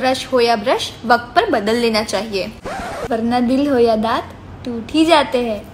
Crush हो या brush वक्त पर बदल लेना चाहिए। वरना दिल हो या दांत टूट ही जाते हैं।